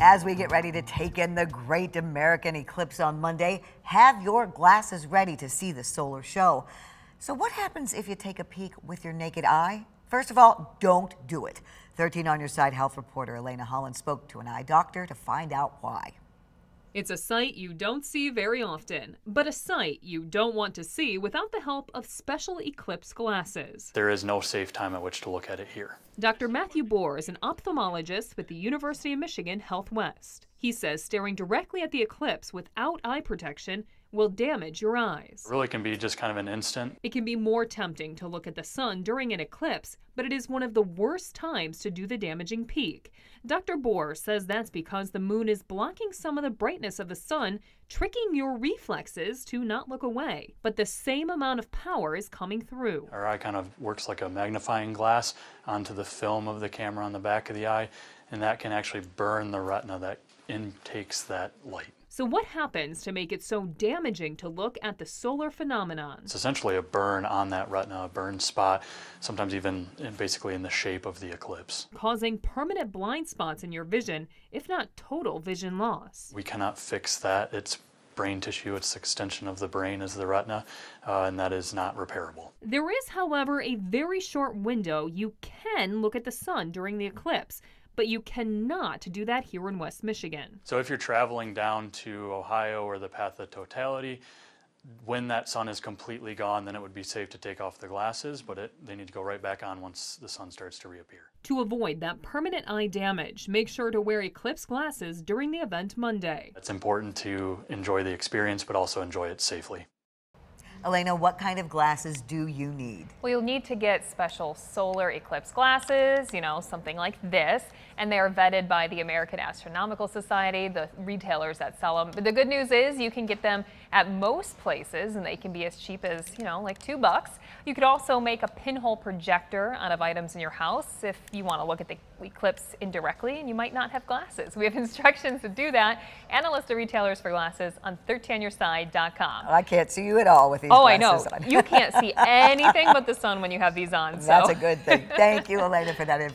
As we get ready to take in the great American eclipse on Monday, have your glasses ready to see the solar show. So, what happens if you take a peek with your naked eye? First of all, don't do it. 13 on your side health reporter Elena Holland spoke to an eye doctor to find out why. It's a sight you don't see very often, but a sight you don't want to see without the help of special eclipse glasses. There is no safe time at which to look at it here. Dr. Matthew Bohr is an ophthalmologist with the University of Michigan Health West. He says staring directly at the eclipse without eye protection will damage your eyes. It really can be just kind of an instant. It can be more tempting to look at the sun during an eclipse, but it is one of the worst times to do the damaging peek. Dr. Bohr says that's because the moon is blocking some of the brightness of the sun, tricking your reflexes to not look away. But the same amount of power is coming through. Our eye kind of works like a magnifying glass onto the film of the camera on the back of the eye, and that can actually burn the retina that intakes that light. So, what happens to make it so damaging to look at the solar phenomenon? It's essentially a burn on that retina, a burn spot, sometimes even in basically in the shape of the eclipse. Causing permanent blind spots in your vision, if not total vision loss. We cannot fix that. It's brain tissue, it's extension of the brain is the retina, uh, and that is not repairable. There is, however, a very short window you can look at the sun during the eclipse but you cannot do that here in West Michigan. So if you're traveling down to Ohio or the path of totality, when that sun is completely gone, then it would be safe to take off the glasses, but it, they need to go right back on once the sun starts to reappear. To avoid that permanent eye damage, make sure to wear eclipse glasses during the event Monday. It's important to enjoy the experience, but also enjoy it safely. Elena, what kind of glasses do you need? Well, you'll need to get special solar eclipse glasses, you know, something like this, and they are vetted by the American Astronomical Society, the retailers that sell them. But the good news is you can get them at most places, and they can be as cheap as, you know, like two bucks. You could also make a pinhole projector out of items in your house if you want to look at the eclipse indirectly, and you might not have glasses. We have instructions to do that and a list of retailers for glasses on 13onyourside.com. I can't see you at all with these Oh, I know. you can't see anything but the sun when you have these on. So. That's a good thing. Thank you, Elena, for that information.